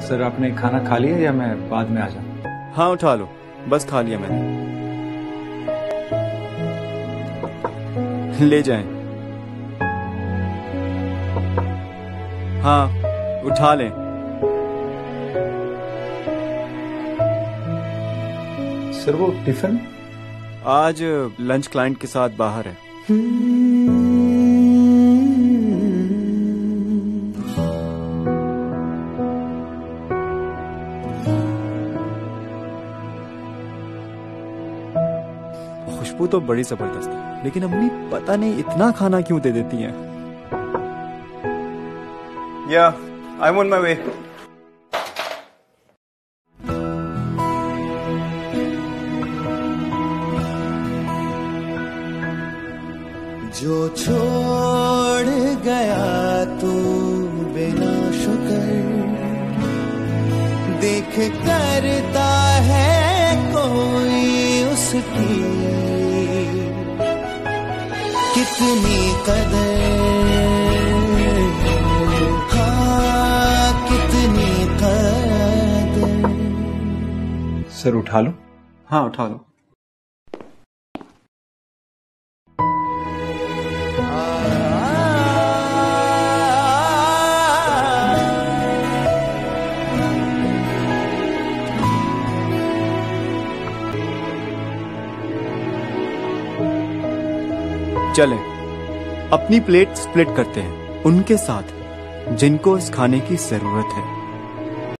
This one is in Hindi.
सर आपने खाना खा लिया या मैं बाद में आ जाऊँ? हाँ उठा लो। बस खा लिया मैंने। ले जाएँ। हाँ उठा लें। सर वो टिफ़िन? आज लंच क्लाइंट के साथ बाहर है। खुशबू तो बड़ी ज़बरदस्त है। लेकिन अम्मी पता नहीं इतना खाना क्यों दे देती हैं? या आई ऑन माई वे जो छोड़ गया तू बिना शुक्र देख करता है कोई उसकी कितनी कदर। हाँ कितनी कदर। सर उठा लो। हाँ उठा लो। चलें। अपनी प्लेट स्प्लिट करते हैं। उनके साथ जिनको इस खाने की ज़रूरत है।